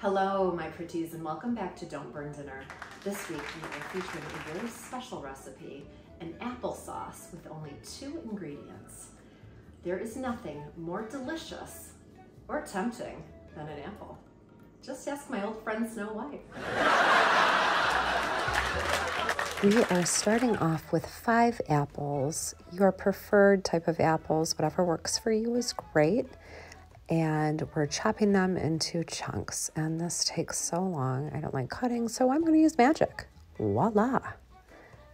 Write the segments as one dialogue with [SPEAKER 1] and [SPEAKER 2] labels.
[SPEAKER 1] Hello, my pretties, and welcome back to Don't Burn Dinner. This week we are featuring a very special recipe, an applesauce with only two ingredients. There is nothing more delicious or tempting than an apple. Just ask my old friend Snow White.
[SPEAKER 2] We are starting off with five apples. Your preferred type of apples, whatever works for you, is great and we're chopping them into chunks. And this takes so long. I don't like cutting, so I'm going to use magic. Voila!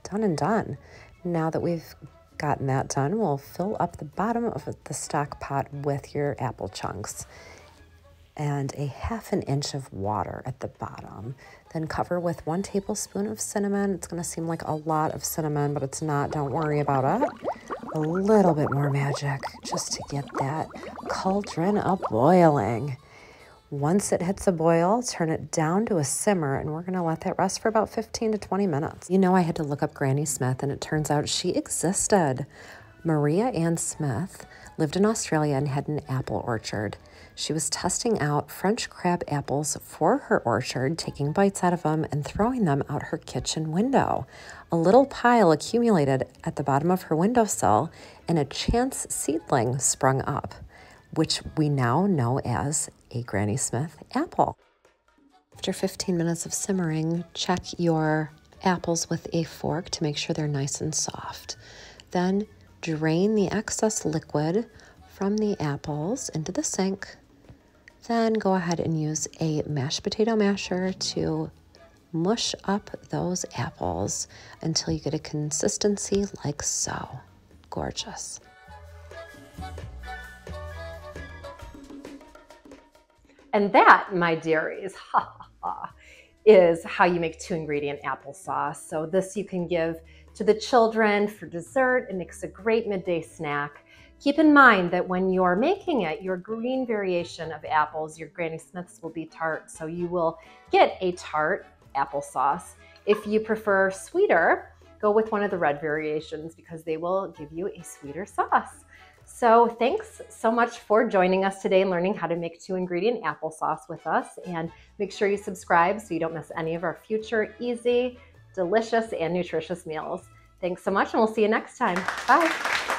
[SPEAKER 2] Done and done. Now that we've gotten that done, we'll fill up the bottom of the stock pot with your apple chunks and a half an inch of water at the bottom. Then cover with one tablespoon of cinnamon. It's going to seem like a lot of cinnamon, but it's not. Don't worry about it a little bit more magic just to get that cauldron a boiling. Once it hits a boil, turn it down to a simmer, and we're going to let that rest for about 15 to 20 minutes. You know, I had to look up Granny Smith, and it turns out she existed. Maria Ann Smith lived in Australia and had an apple orchard. She was testing out French crab apples for her orchard, taking bites out of them and throwing them out her kitchen window. A little pile accumulated at the bottom of her windowsill, and a chance seedling sprung up, which we now know as a Granny Smith apple. After 15 minutes of simmering, check your apples with a fork to make sure they're nice and soft. Then drain the excess liquid from the apples into the sink then go ahead and use a mashed potato masher to mush up those apples until you get a consistency like so. Gorgeous.
[SPEAKER 1] And that, my dearies, ha ha ha, is how you make two ingredient applesauce. So this you can give to the children for dessert. It makes a great midday snack. Keep in mind that when you're making it, your green variation of apples, your Granny Smiths will be tart, so you will get a tart applesauce. If you prefer sweeter, go with one of the red variations because they will give you a sweeter sauce. So thanks so much for joining us today and learning how to make two ingredient applesauce with us. And make sure you subscribe so you don't miss any of our future easy, delicious, and nutritious meals. Thanks so much and we'll see you next time. Bye.